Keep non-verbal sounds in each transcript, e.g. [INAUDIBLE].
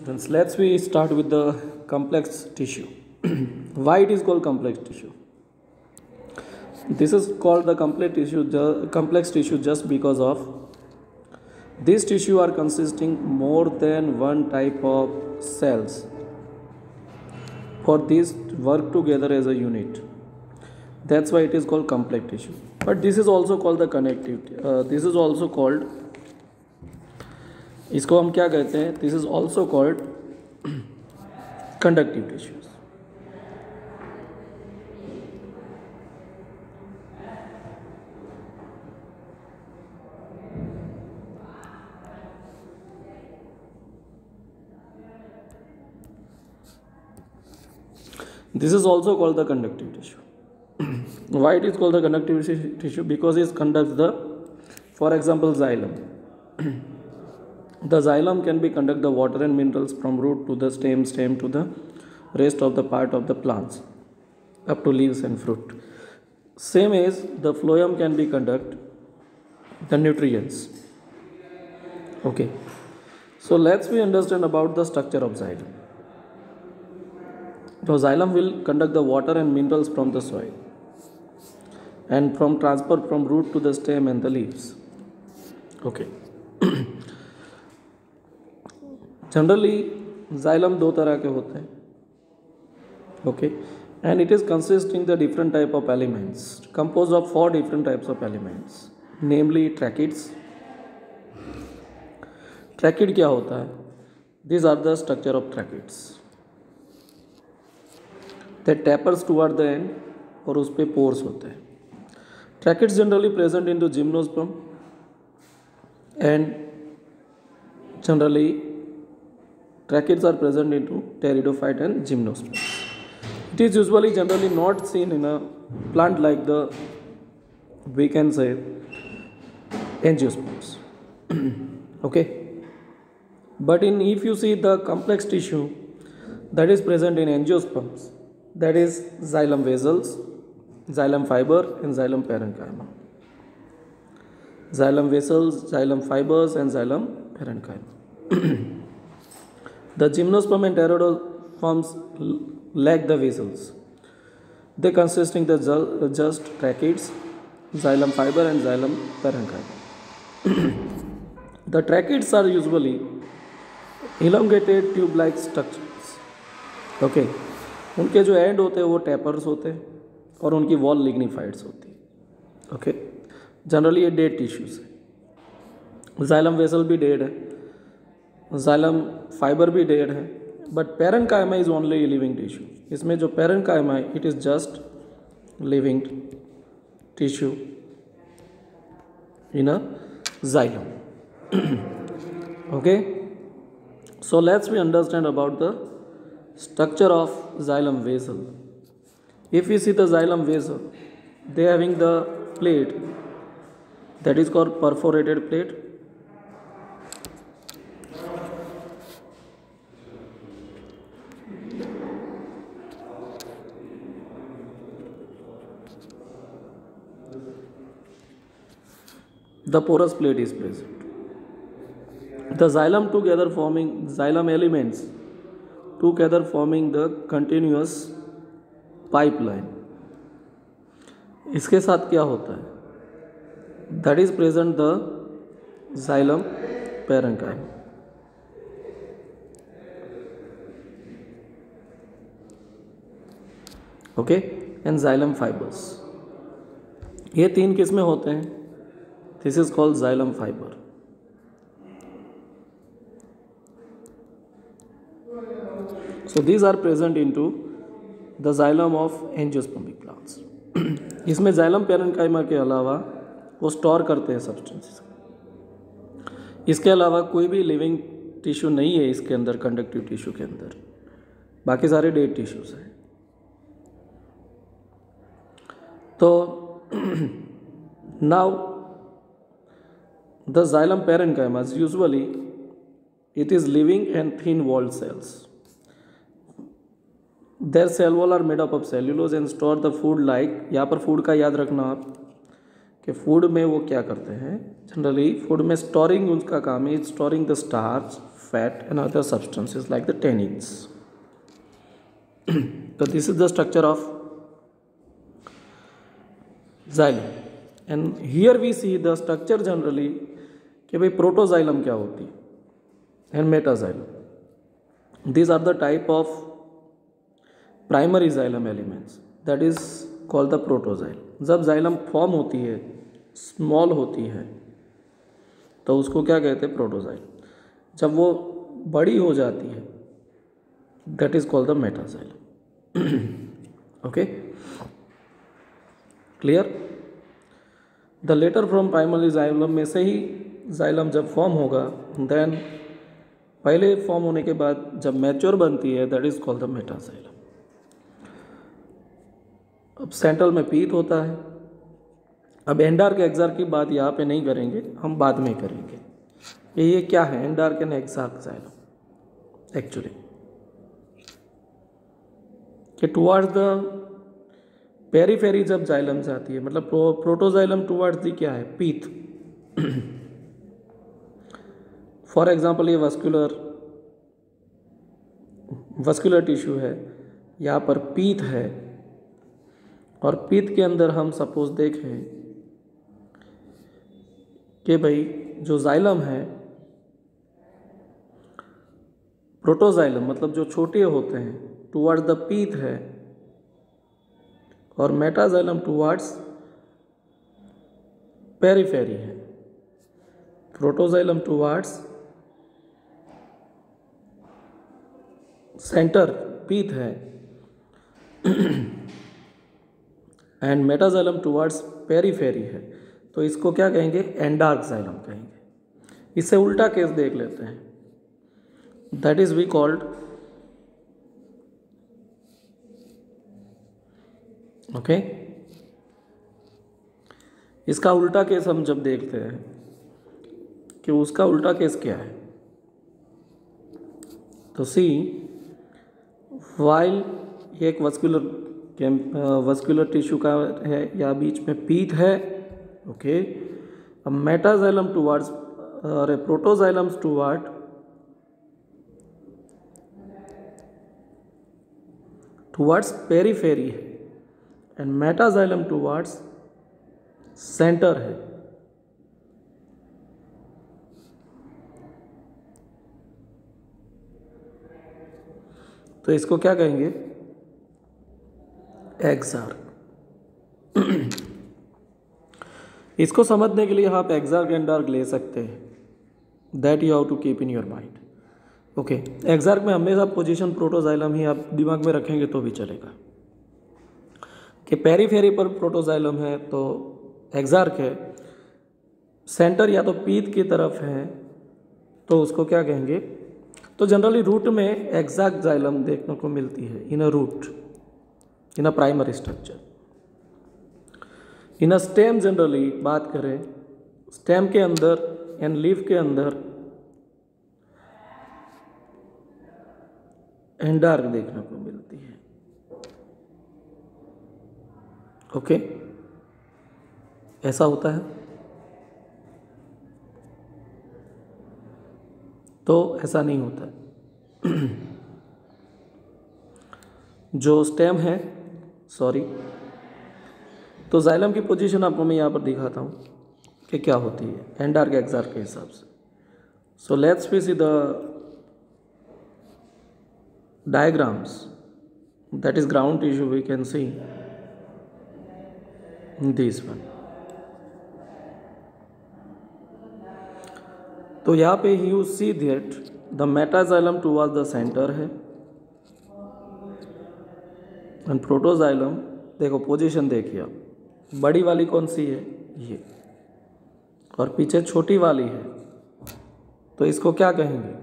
Students, let's we start with the complex tissue. [CLEARS THROAT] Why it is called complex tissue? This is called the complex tissue, ju- complex tissue just because of these tissue are consisting more than one type of cells. For these work together as a unit. That's why it is called complex tissue. But this is also called the connective. Uh, this is also called इसको हम क्या कहते हैं this is also called conductive tissues this is also called the conductive tissue why it is called the conductive tissue because it conducts the for example xylem the xylem can be conduct the water and minerals from root to the stem stem to the rest of the part of the plants up to leaves and fruit. Same as the phloem can be conduct the nutrients. Okay. So let's we understand about the structure of xylem. So xylem will conduct the water and minerals from the soil and from transfer from root to the stem and the leaves. Okay [CLEARS THROAT] generally xylem दो तरह के होते हैं। Okay and it is consisting the different type of elements compose of four different types of elements namely tracheids tracheid क्या होता है? This are the structure of tracheids the tapers toward the end और उस पर pores होते हैं। Tracheids generally present in the gymnosperm and generally Tracheids are present into pteridophyte and gymnosperms. It is usually generally not seen in a plant like the we can say angiosperms. [CLEARS THROAT] okay. But in if you see the complex tissue that is present in angiosperms, that is xylem vessels, xylem fiber, and xylem parenchyma. Xylem vessels, xylem fibers, and xylem parenchyma. [CLEARS THROAT] The gymnosperm and pterodoforms lack the vessels. They consisting the just tracheids, xylem fiber and xylem parenchyma. the tracheids are usually elongated tube-like structures. Okay. उनके जो and होते हैं वो tapers होते हैं और उनकी wall लिग्निफाइड्स होती है ओके जनरली ये डेड टिश्यूज है जाइलम वेसल भी डेड है जालम, फाइबर भी डेड है but parenchyma is only living tissue इसमें जो parenchyma it is just living tissue in a okay so let's we understand about the structure of xylem vessel if you see the xylem vessel they having the plate that is call perforated plate the porous plate is present the xylem together forming xylem elements together forming the continuous pipeline इसके साथ क्या होता है that is present the xylem parenchyma okay and xylem fibers ये तीन किसमें होते हैं this is called xylem fiber so these are present into the xylem of angiospermic plants इसमें xylem parenchyma के अलावा वो स्टोर करते हैं सब्सटेंसेस इसके अलावा कोई भी लिविंग टिश्यू नहीं है इसके अंदर कंडक्टिव टिश्यू के अंदर बाकी सारे डेड टिश्यूज हैं तो now the xylem parenchyma is usually it is living and thin walled cells there cell wall are made up of cellulose and store the food like यहाँ पर फ़ूड का याद रखना आप, कि फ़ूड में वो क्या करते हैं? जनरली फ़ूड में स्टोरिंग उनका काम है storing the starch fat and other substance is like the tannins तो this is the structure of xylem and here we see the structure generally कि भाई प्रोटोजाइलम क्या होती है? And metaxylem these are the type of primary xylem elements that is called the protoxylem जब xylem form होती है small होती है तो उसको क्या कहते हैं? प्रोटोजाइल जब वो बड़ी हो जाती है that is called the metaxylem okay clear the later from primary xylem में से ही जाइलम जब फॉर्म होगा देन पहले फॉर्म होने के बाद जब मैच्योर बनती है that is called the metaxylem अब सेंट्रल में पीत होता है। अब एंडार के एग्जार की बात यहाँ पे नहीं करेंगे हम बाद में करेंगे। ये क्या है? एंडार के जाइलम एक्चुअली कि टुवार्ड्स द पेरीफेरी जब जाइलम जाती है मतलब प्रो, प्रोटोजाइलम टुवार्ड्स दी क्या है? पीत फॉर एग्ज़ाम्पल ये वस्कुलर वस्कुलर टिश्यू है, यहाँ पर पीत है, और पीत के अंदर हम सपोज़ देखें कि भाई जो जाइलम है प्रोटोजाइलम मतलब जो छोटे होते हैं टुवर्ड्स द पीत है, और मेटाजाइलम टुवर्ड्स पेरीफेरी है प्रोटोजाइलम टुवर्ड्स सेंटर पीत है। एंड मेटाजाइलम टुवर्ड्स पेरीफेरी है। तो इसको क्या कहेंगे? एंडार्क जाइलम कहेंगे। इससे उल्टा केस देख लेते हैं। That is we called okay इसका उल्टा केस हम जब देखते हैं कि उसका उल्टा केस क्या है? तो सी वाइल ये एक वस्कुलर वस्कुलर टिश्यू का है, या बीच में पीत है, ओके। अब मेटाजाइलम टुवर्ड्स, अरे प्रोटोजाइलम्स टुवर्ड, टुवर्ड्स पेरीफेरी है एंड मेटाजाइलम टुवर्ड्स सेंटर है। तो इसको क्या कहेंगे? एग्जार्क [CLEARS THROAT] इसको समझने के लिए आप एग्जार्क एंड डार्क ले सकते हैं। That you have to keep in your mind okay exarch में हमेशा पोजीशन प्रोटोजाइलम ही आप दिमाग में रखेंगे तो भी चलेगा। कि पेरीफेरी पर प्रोटोजाइलम है तो एग्जार्क है सेंटर या तो पीत की तरफ़ है तो उसको क्या कहेंगे? तो जनरली रूट में एग्जैक्ट जाइलम देखने को मिलती है in a root in a primary structure in a stem generally बात करें स्टेम के अंदर एंड लीफ के अंदर एंडार्क देखने को मिलती है. Okay okay? ऐसा होता है? तो ऐसा नहीं होता। है जो स्टेम है सॉरी तो जाइलम की पोजीशन आपको मैं यहाँ पर दिखाता हूँ कि क्या होती है एंडार के एग्जार के हिसाब से। So let's we see the diagrams that is ground tissue we can see this one तो यहाँ पे you see that the metaxylem towards the centre है। एंड प्रोटोजाइलम देखो पोजीशन देखिए आप। बड़ी वाली कौन सी है? ये। और पीछे छोटी वाली है। तो इसको क्या कहेंगे?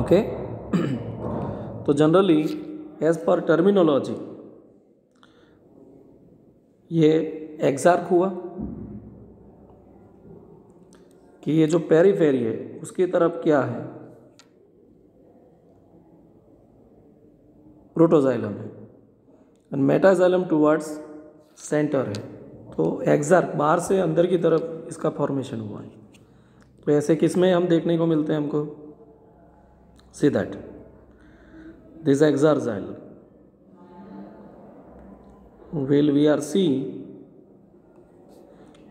ओके? [CLEARS THROAT] तो जनरली एज पर टर्मिनोलॉजी ये एग्जार्क हुआ। कि ये जो पेरीफेरी है, उसकी तरफ़ क्या है? प्रोटोजाइलम है। एंड मेटाजाइलम टुवर्ड्स सेंटर है। तो एग्जार्क बाहर से अंदर की तरफ़ इसका फॉर्मेशन हुआ है। तो ऐसे किसमें हम देखने को मिलते हैं हमको? See that this exarch will we are see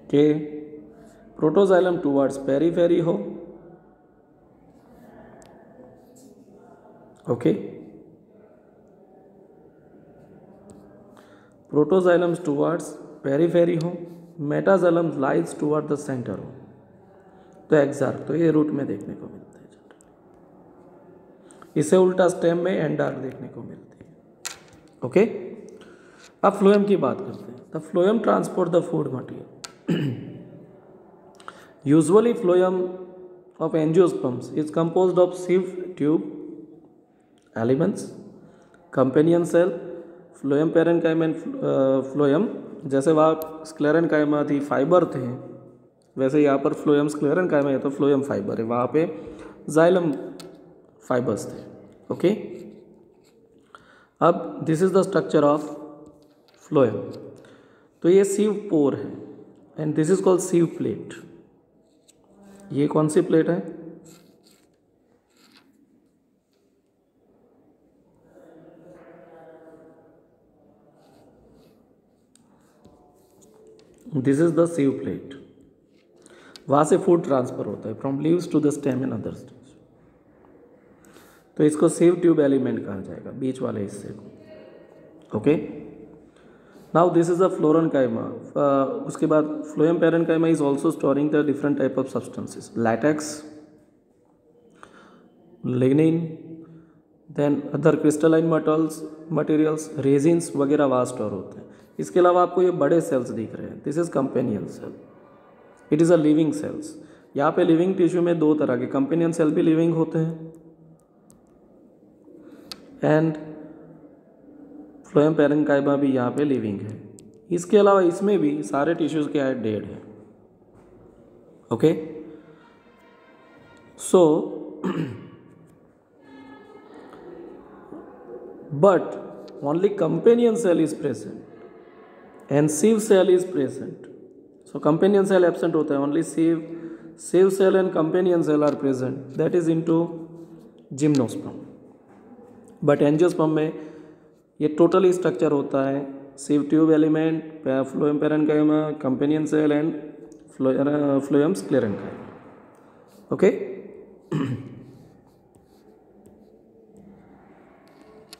के प्रोटोजाइलम टूवर्ड्स पेरीफेरी हो। ओके प्रोटोजाइलम्स टूवर्ड्स पेरीफेरी हो। Metaxylem lies toward the centre हो। तो एग्जार तो ये रूट में देखने को मिलता है इसे उल्टा स्टेम में एंड आर्क देखने को मिलती है। ओके अब फ्लोएम की बात करते हैं। The phloem transport the food material usually phloem of angiosperms is composed of sieve tube elements companion cell phloem parenchyma and uh, phloem. जैसे वहाँ स्क्लेरन कायमा थी फाइबर थे वैसे यहाँ पर फ्लोएम स्क्लेरन कायमा है तो फ्लोएम फाइबर है। वहाँ पे जाइलम फाइबर्स थे ओके अब this is the structure of phloem तो ये सीव पोर है and this is called sieve plate ये कौन सी प्लेट है? This is the sieve plate वहाँ से फ़ूड ट्रांसफ़र होता है। From leaves to the stem in other stage तो इसको सीव ट्यूब एलिमेंट कहा जाएगा, बीच वाले हिस्से को। Okay now this is a parenchyma उसके बाद phloem parenchyma is also storing the different type of substances latex lignin then other crystalline metals materials resins वगैरह वहाँ स्टोर होते हैं। इसके अलावा आपको ये बड़े सेल्स दिख रहे हैं। This is companion cell it is a living cells यहाँ पे लिविंग टिश्यू में दो तरह के कंपेनियन सेल भी लिविंग होते हैं। एंड फ्लोएम पेरेंकाइबा भी यहाँ पे लिविंग है। इसके अलावा इसमें भी सारे टिश्यूज के आए डेड है। Okay? So but only companion cell is present and sieve cell is present so companion cell absent होता है only sieve sieve cell and companion cell are present that is in to gymnosperm but angiosperm में ये total structure होता है। Sieve tube element phloem parenchyma companion cell and phloems sclerenchyma okay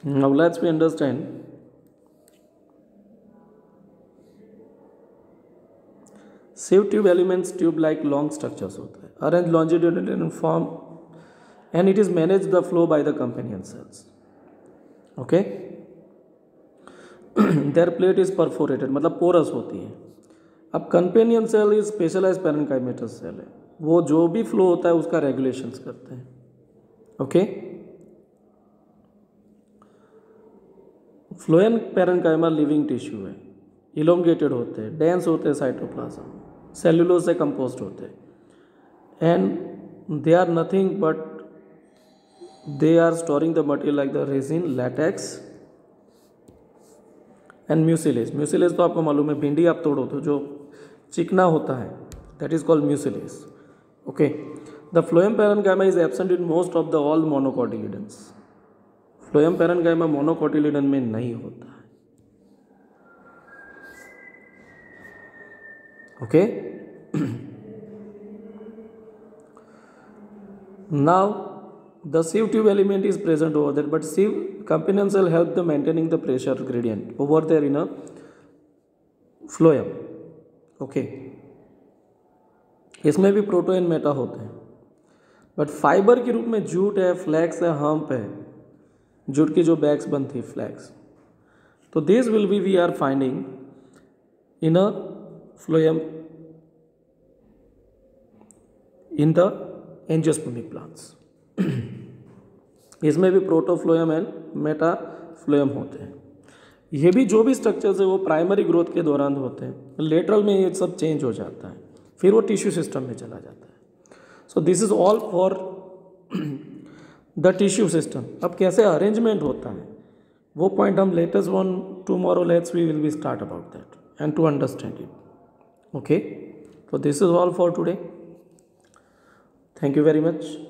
now let's we understand sieve tube elements tube like long structures होता है। Arrange longitude in form and it is manage the flow by the companion cells okay? [CLEARS THROAT] their plate is perforated मतलब porous होती है। अब companion cell is specialize parenchymatous cell है। वो जो भी फ्लो होता है, उसका रेगुलेशंस करते हैं। Okay phloem parenchyma living tissue है। इलोंगेटेड होते हैं डेंस होते हैं साइटोप्लाज्म सेल्यूलोज से कंपोस्ट होते हैं। And they are nothing but they are storing the material like the resin latex and mucilage mucilage तो आपको मालूम है, भिंडी आप तोड़ो तो जो चिकना होता है that is called mucilage okay the phloem parenchyma is absent in most of the all monocotyledons phloem parenchyma monocotyledon में नहीं होता है। Okay now [CLEARS THROAT] the sieve tube element is present over there but sieve companion cell help the maintaining the pressure gradient over there in a phloem okay इसमें भी proto and Meta होते हैं but fibre के रूप में jute है flex है hump है जूट की जो बैग्स बनती है फ्लैग्स तो this will be we are finding in a phloem in the angiospermic plants [CLEARS THROAT] इसमें भी प्रोटोफ्लोएम एंड मेटाफ्लोएम होते हैं। ये भी जो भी स्ट्रक्चर्स है, वो प्राइमरी ग्रोथ के दौरान होते हैं। लेटरल में ये सब चेंज हो जाता है। फिर वो टिश्यू सिस्टम में चला जाता है। So this is all for the tissue system अब कैसे अरेंजमेंट होता है? वो पॉइंट हम latest one tomorrow let's we will be start about that and to understand it okay तो this is all for today thank you very much.